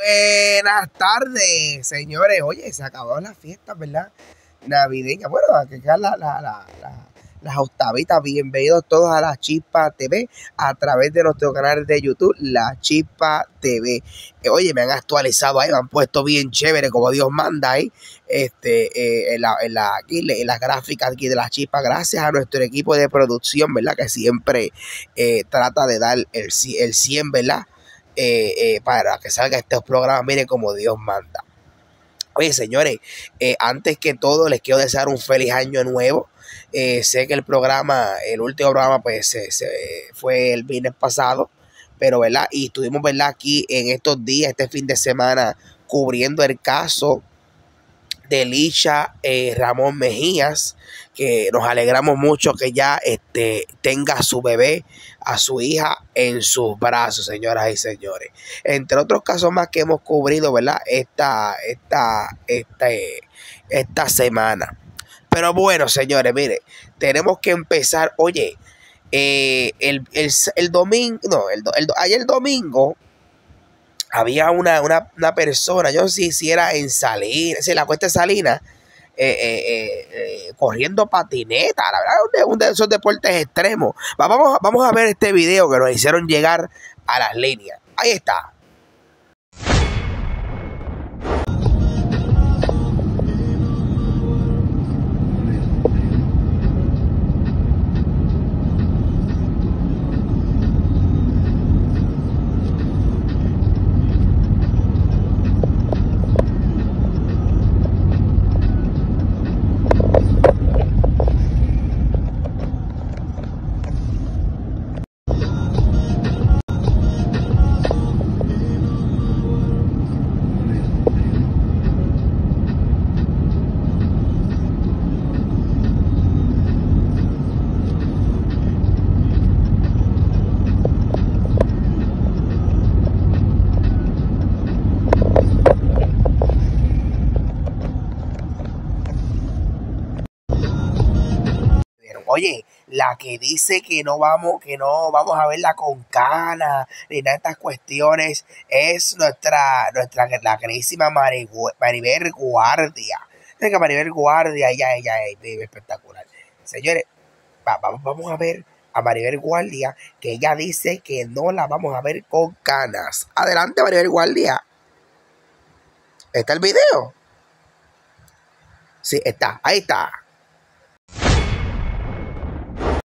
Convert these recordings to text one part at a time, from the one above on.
Buenas tardes, señores. Oye, se acabaron las fiestas, ¿verdad? Navideñas. Bueno, que quedan la, la, la, las octavitas. Bienvenidos todos a la Chispa TV a través de nuestro canal de YouTube, La Chispa TV. Eh, oye, me han actualizado ahí, me han puesto bien chévere, como Dios manda ahí, este, eh, en, la, en, la, aquí, en las gráficas aquí de La Chispa. Gracias a nuestro equipo de producción, ¿verdad? Que siempre eh, trata de dar el, el 100, ¿verdad? Para que salga este programa, mire como Dios manda. Oye, señores, antes que todo, les quiero desear un feliz año nuevo. Eh, sé que el programa, el último programa, pues se, fue el viernes pasado, pero, ¿verdad? Y estuvimos, ¿verdad? Aquí en estos días, este fin de semana, cubriendo el caso de Licha eh, Ramón Mejías, que nos alegramos mucho que ya este, tenga a su bebé, a su hija en sus brazos, señoras y señores. Entre otros casos más que hemos cubrido, ¿verdad? Esta, esta, esta, esta semana. Pero bueno, señores, mire, tenemos que empezar. Oye, eh, el, domingo, no, el, ayer domingo había una, persona, yo no sé si era en Salinas, si la cuesta de Salinas, eh, eh, corriendo patineta, la verdad, uno de esos deportes extremos. Vamos, vamos a ver este video que nos hicieron llegar a las líneas. Ahí está. La que dice que no vamos, que no vamos a verla con cana, ni nada de estas cuestiones, es nuestra, nuestra, la queridísima Maribel Guardia. que Maribel Guardia, ella, ella es espectacular. Señores, vamos a ver a Maribel Guardia, que ella dice que no la vamos a ver con canas. Adelante, Maribel Guardia. ¿Está el video? Sí, está, ahí está.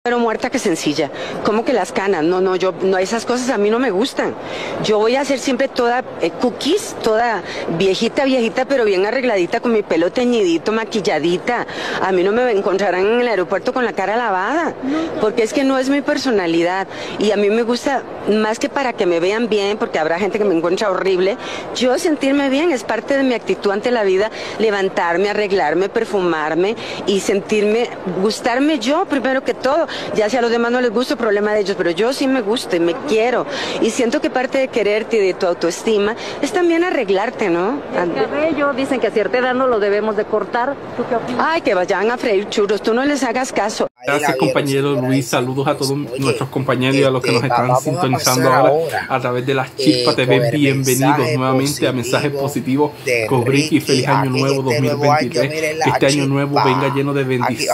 Pero muerta que sencilla. ¿Cómo que las canas? No, no, yo, no, esas cosas a mí no me gustan. Yo voy a ser siempre toda eh, cookies, toda viejita, viejita, pero bien arregladita, con mi pelo teñidito, maquilladita. A mí no me encontrarán en el aeropuerto con la cara lavada, porque es que no es mi personalidad. Y a mí me gusta, más que para que me vean bien, porque habrá gente que me encuentra horrible, yo sentirme bien, es parte de mi actitud ante la vida, levantarme, arreglarme, perfumarme y sentirme, gustarme yo primero que todo. Ya si a los demás no les gusta, el problema de ellos, pero yo sí me gusto y me quiero. Y siento que parte de quererte y de tu autoestima es también arreglarte, ¿no? El cabello, dicen que a cierta edad no lo debemos de cortar. ¿Tú qué opinas? Ay, que vayan a freír churros, tú no les hagas caso. Gracias compañero Luis, saludos a todos nuestros compañeros y a los que nos están sintonizando ahora a través de las chispas TV. Bienvenidos nuevamente a Mensajes Positivos con Ricky. Feliz Año Nuevo 2023. Que este año nuevo venga lleno de bendiciones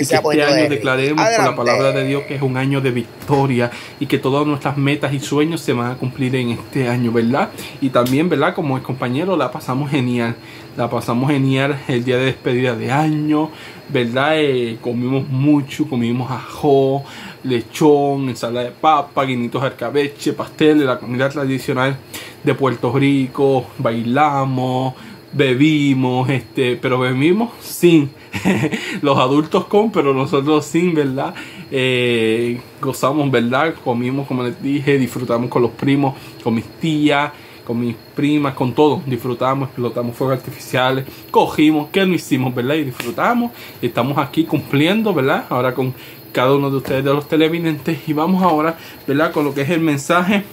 y que este año declaremos por la palabra de Dios que es un año de victoria y que todas nuestras metas y sueños se van a cumplir en este año, ¿verdad? Y también, ¿verdad? Como el compañero la pasamos genial. La pasamos genial el día de despedida de año, ¿verdad? Eh, comimos mucho, comimos ajo, lechón, ensalada de papa, guinitos de arcabeche, pastel de la comida tradicional de Puerto Rico, bailamos, bebimos, este, pero bebimos sin, los adultos con, pero nosotros sin, ¿verdad? Eh, gozamos, ¿verdad? Comimos, como les dije, disfrutamos con los primos, con mis tías, con mis primas, con todo. Disfrutamos, explotamos fuegos artificiales, cogimos, ¿qué no hicimos, verdad? Y disfrutamos. Estamos aquí cumpliendo, ¿verdad? Ahora con cada uno de ustedes, de los televidentes. Y vamos ahora, ¿verdad? Con lo que es el mensaje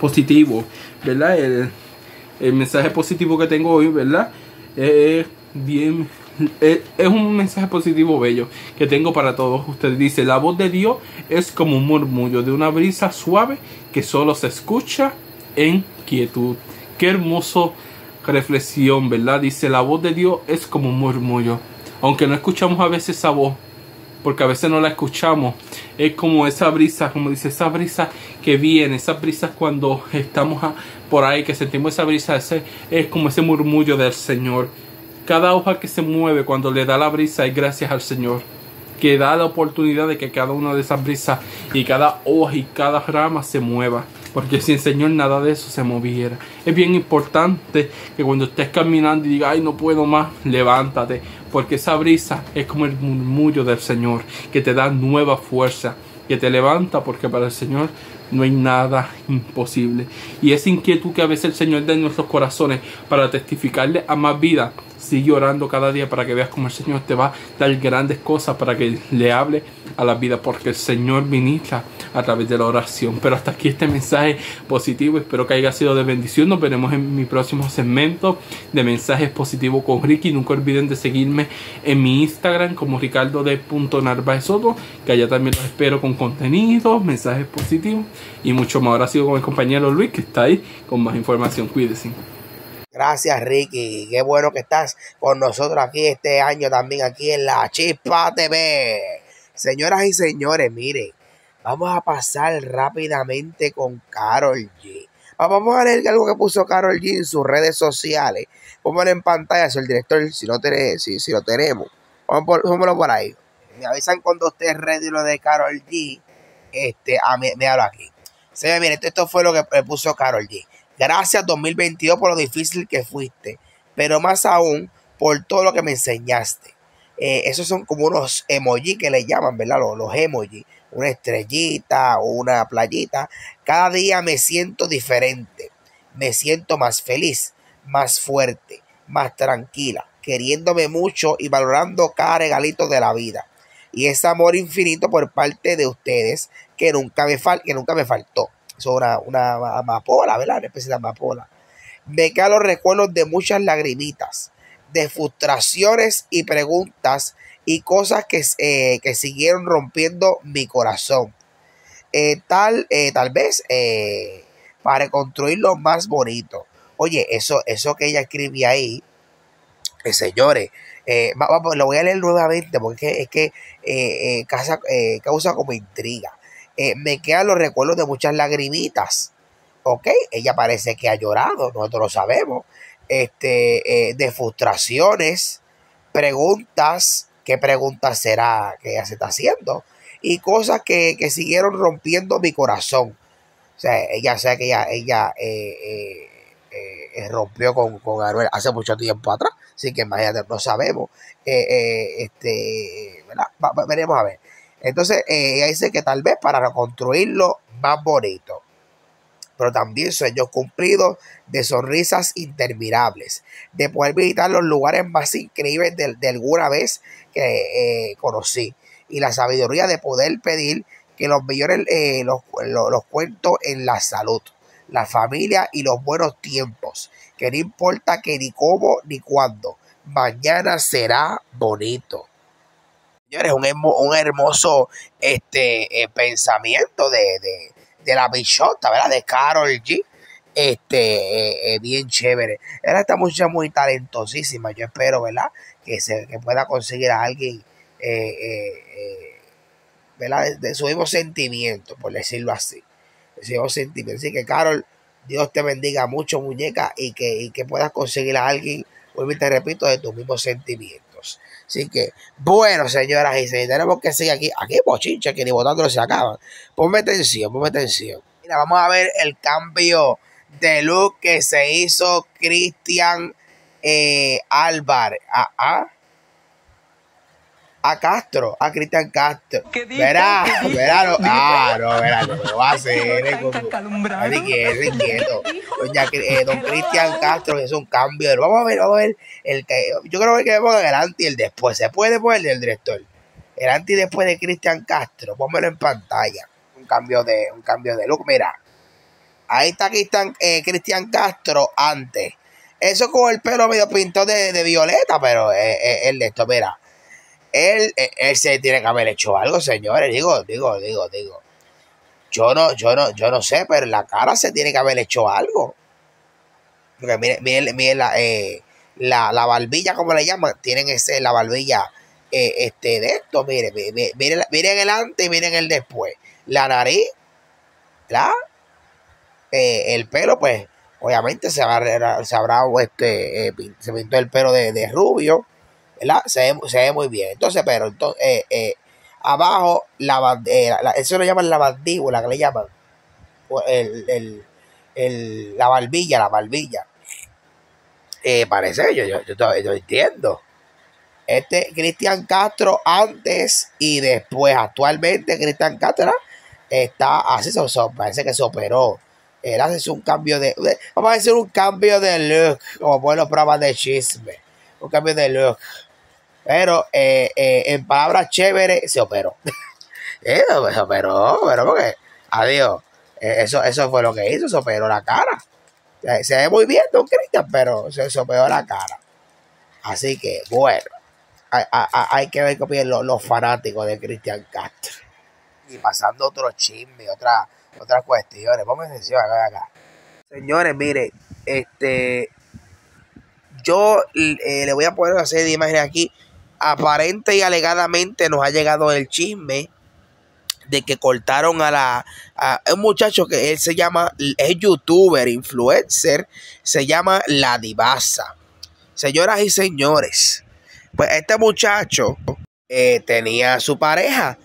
positivo, ¿verdad? El, el mensaje positivo que tengo hoy, ¿verdad? Es bien es un mensaje positivo bello que tengo para todos ustedes. Dice, la voz de Dios es como un murmullo de una brisa suave que solo se escucha en quietud. Qué hermoso reflexión, ¿verdad? Dice, la voz de Dios es como un murmullo. Aunque no escuchamos a veces esa voz, porque a veces no la escuchamos, es como esa brisa, como dice, esa brisa que viene, esa brisa cuando estamos por ahí, que sentimos esa brisa, ese, es como ese murmullo del Señor. Cada hoja que se mueve cuando le da la brisa es gracias al Señor que da la oportunidad de que cada una de esas brisas y cada hoja y cada rama se mueva. Porque sin Señor nada de eso se moviera. Es bien importante que cuando estés caminando y digas, ay, no puedo más, levántate. Porque esa brisa es como el murmullo del Señor, que te da nueva fuerza, que te levanta, porque para el Señor no hay nada imposible. Y esa inquietud que a veces el Señor da en nuestros corazones para testificarle a más vida, Sigue orando cada día para que veas cómo el Señor te va a dar grandes cosas para que le hable a la vida, porque el Señor ministra a través de la oración. Pero hasta aquí este mensaje positivo. Espero que haya sido de bendición. Nos veremos en mi próximo segmento de mensajes positivos con Ricky. Nunca olviden de seguirme en mi Instagram como Ricardo de Soto, que allá también los espero con contenido, mensajes positivos y mucho más. Ahora sigo con el compañero Luis que está ahí con más información. Cuídense. Gracias, Ricky. Qué bueno que estás con nosotros aquí este año también aquí en la Chispa TV. Señoras y señores, miren, vamos a pasar rápidamente con Carol G. Vamos a leer algo que puso Carol G en sus redes sociales. Vamos en pantalla, el director, si no tenemos, si, si lo tenemos. Vamos por, ahí. Me avisan cuando esté ready lo de Carol G. Este, a mí, me hablo aquí. Se ve, miren, esto, esto fue lo que puso Carol G. Gracias 2022 por lo difícil que fuiste, pero más aún por todo lo que me enseñaste. Eh, esos son como unos emojis que le llaman, ¿verdad? Los, los emojis. Una estrellita o una playita. Cada día me siento diferente. Me siento más feliz, más fuerte, más tranquila, queriéndome mucho y valorando cada regalito de la vida. Y ese amor infinito por parte de ustedes que nunca me, fal que nunca me faltó una, una amapola, ¿verdad? Una especie de amapola. Me quedan los recuerdos de muchas lagrimitas, de frustraciones y preguntas y cosas que, eh, que siguieron rompiendo mi corazón. Eh, tal, eh, tal vez para construirlo más bonito. Oye, eso, eso que ella escribía ahí, señores, lo voy a leer nuevamente porque es que, causa, causa como intriga. Eh, me quedan los recuerdos de muchas lagrimitas. Ok, ella parece que ha llorado, nosotros lo sabemos. Este, eh, de frustraciones, preguntas, qué preguntas será que ella se está haciendo, y cosas que, siguieron rompiendo mi corazón. O sea, ella sabe que ella, ella eh, rompió con, con Anuel hace mucho tiempo atrás, así que imagínate, no sabemos. este, veremos a ver. Entonces, eh, ella dice que tal vez para reconstruirlo más bonito. Pero también sueños cumplidos de sonrisas interminables, de poder visitar los lugares más increíbles de, alguna vez que eh, conocí. Y la sabiduría de poder pedir que los mejores eh, los, los, cuento en la salud, la familia y los buenos tiempos. Que no importa que ni cómo ni cuándo. Mañana será bonito señores, un, hermoso este, eh, pensamiento de, la bichota, ¿verdad? De Carol G. Este, eh, eh, bien chévere. Era esta muchacha muy talentosísima. Yo espero, ¿verdad? Que, se, pueda conseguir a alguien, ¿verdad? De, su mismo sentimiento, por decirlo así. De su mismo sentimiento. Así que, Carol, Dios te bendiga mucho, muñeca, y que, y que puedas conseguir a alguien, vuelvo y te repito, de tu mismo sentimiento. Así que, bueno, señoras y señores, tenemos que seguir aquí. Aquí bochincha que ni votando se acaban. Ponme atención, ponme atención. Mira, vamos a ver el cambio de look que se hizo Cristian eh, Álvarez. Ah, ah a Castro, a Cristian Castro. Verá, verá, no, ah, no, verá, no lo va a hacer. Eh, Doña, eh, don Cristian Castro es un cambio. Vamos a ver, vamos a ver. El que, yo creo que vemos el anti y el después. ¿Se puede poner el director? El anti después de Cristian Castro. Pónmelo en pantalla. Un cambio de, un cambio de look. Mira. Ahí está Cristian, eh, Cristian Castro antes. Eso con el pelo medio pintado de, de violeta, pero eh, el de esto, mira él, eh, él se tiene que haber hecho algo, señores. Digo, digo, digo, digo. yo no, yo no, yo no sé, pero la cara se tiene que haber hecho algo. Porque miren, miren, la, eh, la, la, barbilla, como le llaman, tienen ese, la barbilla eh, este, de esto, miren, miren, miren, el antes y miren el después. La nariz. Eh, el pelo, pues, obviamente se habrá, se habrá este, se pintó el pelo de, rubio, Se ve, muy bien. Entonces, pero, entonces, abajo, la, eso lo llaman la mandíbula, que le llaman. El, el, la barbilla, la barbilla. Eh, parece, yo, yo, entiendo. Este Cristian Castro antes y después, actualmente Cristian Castro está así, parece que se operó. Él hace un cambio de, vamos a decir un cambio de look, como bueno pruebas de chisme, un cambio de look. Pero eh, eh, en palabras chéveres, se operó. eh, se operó, pero porque, adiós. eso, eso fue lo que hizo, se operó la cara. Se ve muy bien, don Cristian, pero se sopeó la cara. Así que, bueno, hay, que ver qué opinan los, fanáticos de Cristian Castro. Y pasando otro chisme, otra, otras cuestiones. Vamos atención acá, acá. Señores, miren, este. Yo le voy a poner una serie de imágenes aquí. Aparente y alegadamente nos ha llegado el chisme de que cortaron a la a un muchacho que él se llama es youtuber, influencer, se llama La Divasa. Señoras y señores, pues este muchacho eh, tenía su pareja,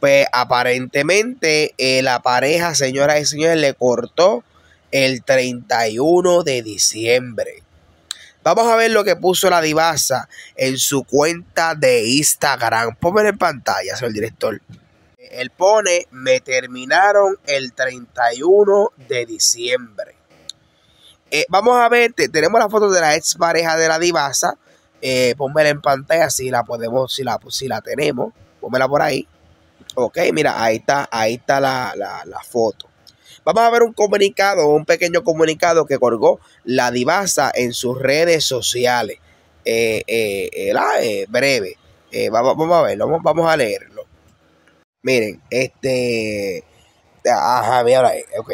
pues aparentemente eh, la pareja, señoras y señores, le cortó el 31 de diciembre. Vamos a ver lo que puso la divasa en su cuenta de Instagram. Pónmelo en pantalla, señor director. Él pone, me terminaron el 31 de diciembre. Eh, vamos a ver, tenemos la foto de la ex pareja de la divasa. Eh, pónmela en pantalla si la podemos, si la, si la tenemos. Pónmela por ahí. Ok, mira, ahí está, ahí está la, foto. Vamos a ver un comunicado, un pequeño comunicado que colgó la divasa en sus redes sociales. Eh, eh breve. Vamos, vamos, a ver, vamos, a leer. Miren, este. Ajá, mira ok.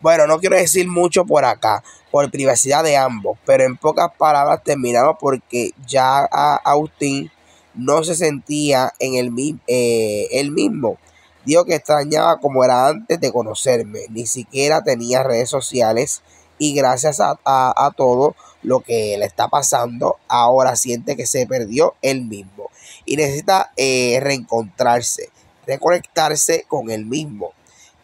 Bueno, no quiero decir mucho por acá, por privacidad de ambos, pero en pocas palabras terminamos porque ya a Austin no se sentía en el, eh, el mismo. Que extrañaba como era antes de conocerme, ni siquiera tenía redes sociales y gracias a, a todo lo que le está pasando, ahora siente que se perdió él mismo y necesita eh, reencontrarse reconectarse con él mismo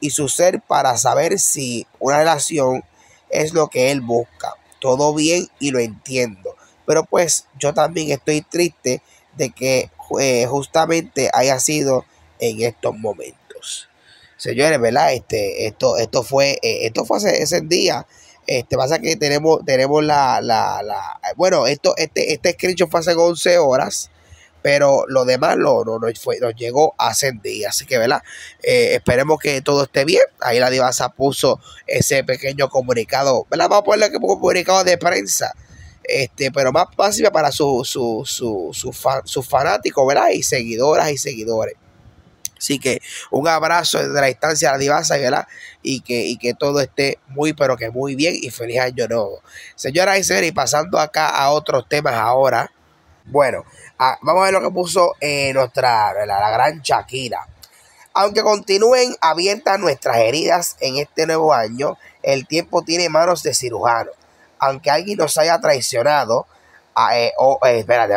y su ser para saber si una relación es lo que él busca. Todo bien y lo entiendo. Pero pues yo también estoy triste de que eh, justamente haya sido en estos momentos. Señores, ¿verdad? Este, esto, esto fue, eh, esto fue ese, día. Este, pasa que tenemos, tenemos la, la, la, bueno, esto, este, este screenshot fue hace 11 horas pero lo demás lo, no, fue, nos llegó hace días. Así que, ¿verdad? Eh, esperemos que todo esté bien. Ahí la divasa puso ese pequeño comunicado, ¿verdad? Vamos a ponerle un comunicado de prensa. Este, pero más fácil para sus su, su, su, fanáticos, ¿verdad? Y seguidoras y seguidores. Así que un abrazo desde la distancia a la divasa. Y que, y que todo esté muy, pero que muy bien y feliz año nuevo. Señoras y y pasando acá a otros temas ahora. Bueno, Ah, vamos a ver lo que puso eh, nuestra, la, gran Shakira. Aunque continúen abiertas nuestras heridas en este nuevo año, el tiempo tiene manos de cirujano. Aunque alguien nos haya traicionado, ah, eh, eh, espérate,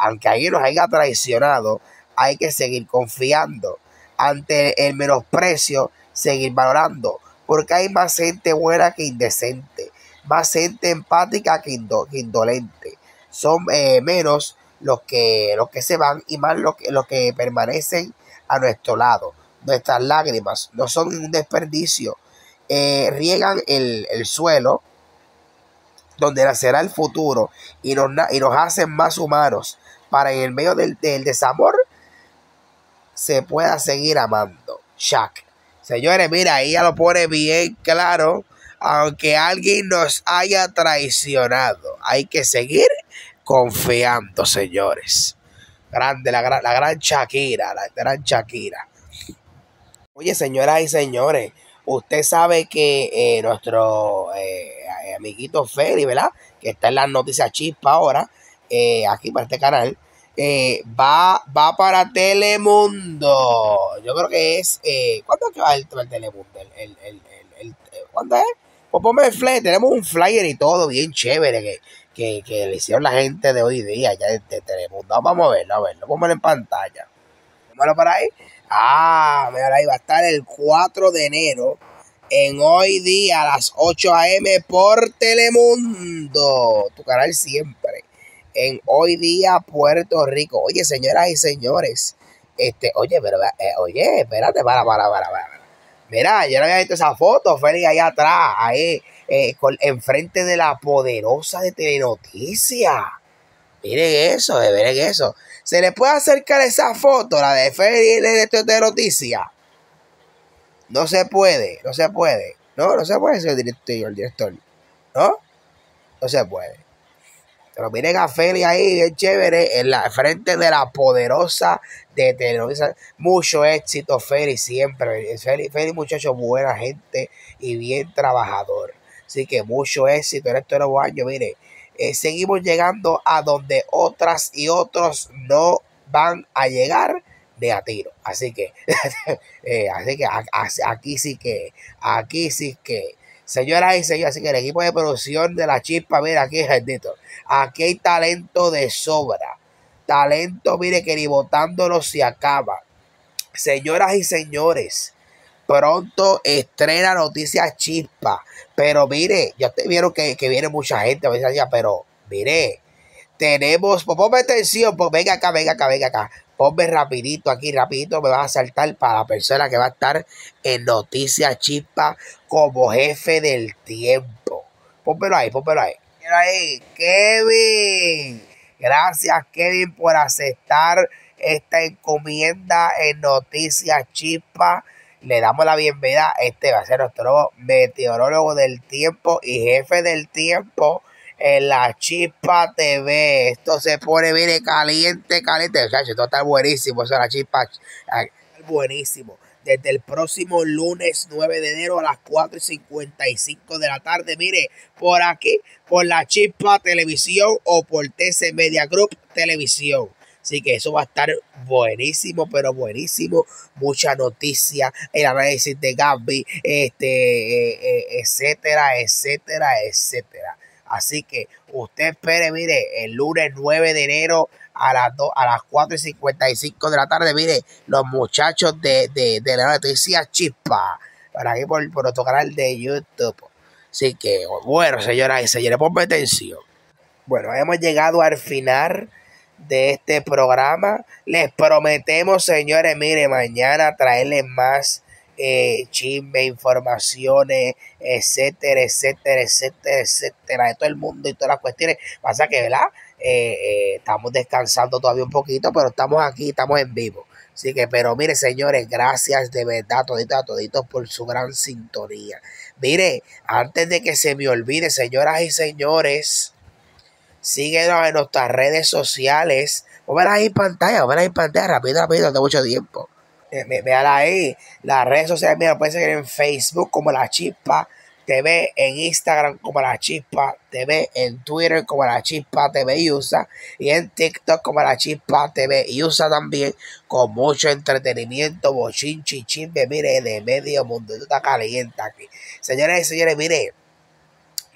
aunque alguien nos haya traicionado, hay que seguir confiando. Ante el menosprecio, seguir valorando. Porque hay más gente buena que indecente, más gente empática que, indolente. Son menos los que, los que se van y más los que, los que permanecen a nuestro lado. Nuestras lágrimas no son un desperdicio. Eh, riegan el, suelo donde nacerá el futuro y nos, y nos hacen más humanos para en el medio del, desamor se pueda seguir amando. Shaq. Señores, mira, ahí ya lo pone bien claro. Aunque alguien nos haya traicionado, hay que seguir confiando, señores. Grande, la, la gran Shakira, la gran Shakira. Oye, señoras y señores, Usted sabe que eh, nuestro eh, amiguito Feli, ¿verdad? Que está en las noticias chispa ahora, eh, aquí para este canal, va, va para Telemundo. Yo creo que es. ¿Cuándo es que va el, Telemundo? El, el, ¿Cuándo es? Pues ponme el flyer, tenemos un flyer y todo bien chévere que, le hicieron la gente de hoy día, ya de, Telemundo. Vamos a verlo, a verlo, ponmelo en pantalla. Póngalo para ahí. Ah, mira, ahí va a estar el 4 de enero en hoy día a las 8 a.m. por Telemundo, tu canal siempre. En hoy día Puerto Rico. Oye, señoras y señores, este, oye, pero, eh, oye, espérate, para, para, para, para. Mira, yo no había visto esa foto, Félix, ahí atrás, ahí, eh, enfrente de la poderosa de Telenoticias. Miren eso, eh, miren eso. ¿Se le puede acercar esa foto, la de Félix de, Noticias? No se puede, no se puede. No, no se puede, ser director, el director. ¿No? No se puede. Pero miren a Feli ahí, bien chévere, en la frente de la poderosa de Televisa. Mucho éxito, Feli, siempre. Feli, Feli, muchacho, buena gente y bien trabajador. Así que mucho éxito en estos nuevos años. Mire, eh, seguimos llegando a donde otras y otros no van a llegar de a tiro. Así que, eh, así que aquí sí que, aquí sí que, señoras y señores, así que el equipo de producción de la chispa, mira aquí, bendito, aquí hay talento de sobra. Talento, mire, que ni votándolo se acaba. Señoras y señores, pronto estrena Noticias Chispa. Pero mire, ya te vieron que, viene mucha gente pero mire, tenemos, pues ponme atención, pues venga acá, venga acá, venga acá ponme rapidito aquí, rapidito me va a saltar para la persona que va a estar en Noticias Chispa como jefe del tiempo. Pónmelo ahí, pónmelo ahí. Mira ahí, Kevin. Gracias, Kevin, por aceptar esta encomienda en Noticias Chispa. Le damos la bienvenida. Este va a ser nuestro meteorólogo del tiempo y jefe del tiempo en la Chispa TV. Esto se pone, mire, caliente, caliente. esto está buenísimo. Eso la Chispa. Buenísimo. Desde el próximo lunes 9 de enero a las 4 y 55 de la tarde. Mire, por aquí, por la Chispa Televisión o por TC Media Group Televisión. Así que eso va a estar buenísimo, pero buenísimo. Mucha noticia, el análisis de Gaby, este, eh, eh, etcétera, etcétera, etcétera. Así que usted espere, mire, el lunes 9 de enero a las, a las 4 y 55 de la tarde, mire, los muchachos de, de, de la noticia Chispa, para aquí por, por nuestro canal de YouTube. Así que, bueno, señoras y señores, ponme atención. Bueno, hemos llegado al final de este programa. Les prometemos, señores, mire, mañana traerles más eh, chisme, informaciones, etcétera, etcétera, etcétera, etcétera, de todo el mundo y todas las cuestiones. Pasa que, ¿verdad? Eh, eh, estamos descansando todavía un poquito, pero estamos aquí, estamos en vivo. Así que, pero mire, señores, gracias de verdad, toditos a toditos por su gran sintonía. Mire, antes de que se me olvide, señoras y señores, síguenos en nuestras redes sociales. Vamos a ver ahí en pantalla, vamos a ver en pantalla, rápido, rápido, de mucho tiempo. Véala ahí. Las redes sociales, mira, pueden seguir en Facebook como La Chispa TV, en Instagram como La Chispa TV, en Twitter como La Chispa TV USA y en TikTok como La Chispa TV y USA también con mucho entretenimiento, bochinchi, chisme, mire, de medio mundo. Esto está caliente aquí. Señores y señores, mire,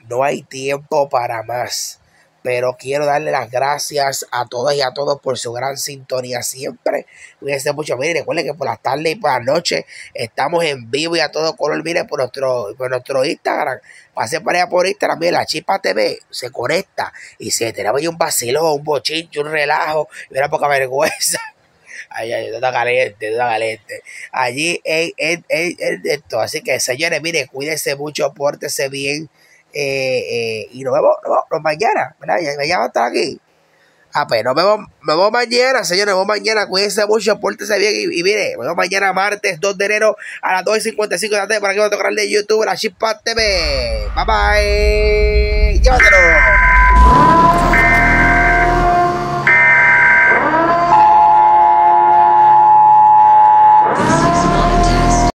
no hay tiempo para más pero quiero darle las gracias a todas y a todos por su gran sintonía siempre. Cuídense mucho. Miren, recuerden que por las tardes y por las noches estamos en vivo y a todo color. Miren, por nuestro, por nuestro Instagram. Pase para por Instagram. Miren, la Chispa TV se conecta y se tenemos ahí un vacilo, un bochincho, un relajo. Y una poca vergüenza. Ay, ay, está caliente, está caliente. Allí en, en, en, esto. Así que, señores, miren, cuídense mucho, pórtense bien. Eh, eh, y nos vemos, mañana, ¿verdad? Mañana va a estar aquí. Ah, pues nos vemos, nos vemos mañana, señores, nos vemos mañana. Cuídense mucho, pórtense bien y, mire, nos vemos mañana martes 2 de enero a las 2.55 de la tarde para que nuestro canal de YouTube, la Chispa TV. Bye bye. Llévatelo.